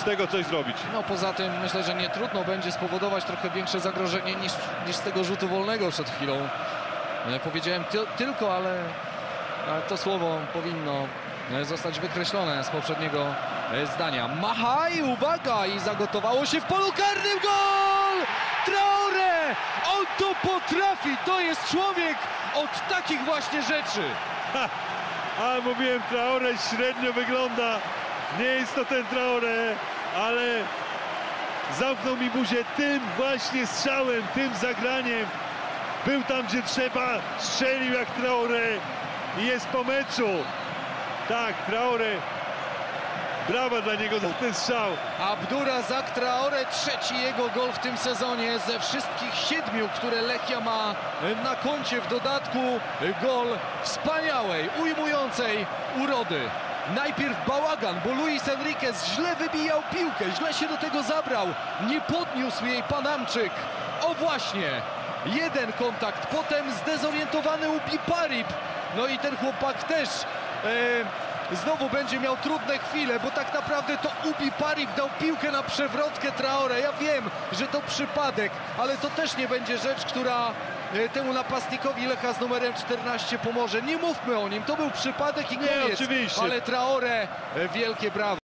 z tego coś zrobić. No poza tym myślę, że nie trudno będzie spowodować trochę większe zagrożenie niż, niż z tego rzutu wolnego przed chwilą. E, Powiedziałem ty, tylko, ale ale to słowo powinno e, zostać wykreślone z poprzedniego e, zdania. Machaj, uwaga! I zagotowało się w polu karnym gol! Traore! On to potrafi! To jest człowiek od takich właśnie rzeczy! A mówiłem, Traore średnio wygląda. Nie jest to ten Traore, ale zamknął mi buzię tym właśnie strzałem, tym zagraniem. Był tam, gdzie trzeba, strzelił jak Traore i jest po meczu. Tak, Traore, brawa dla niego za ten strzał. Abdurazak Traore, trzeci jego gol w tym sezonie ze wszystkich siedmiu, które Lechia ma na koncie. W dodatku gol wspaniałej, ujmującej urody. Najpierw bałagan, bo Luis Enriquez źle wybijał piłkę, źle się do tego zabrał. Nie podniósł jej Panamczyk. O właśnie, jeden kontakt, potem zdezorientowany Ubi Parib. No i ten chłopak też e, znowu będzie miał trudne chwile, bo tak naprawdę to Ubi Parib dał piłkę na przewrotkę Traore. Ja wiem, że to przypadek, ale to też nie będzie rzecz, która e, temu napastnikowi Lecha z numerem 14 pomoże. Nie mówmy o nim, to był przypadek i Nie, koniec. oczywiście. Ale Traore, e, wielkie brawo.